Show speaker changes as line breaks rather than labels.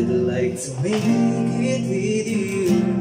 I'd like to make it with you.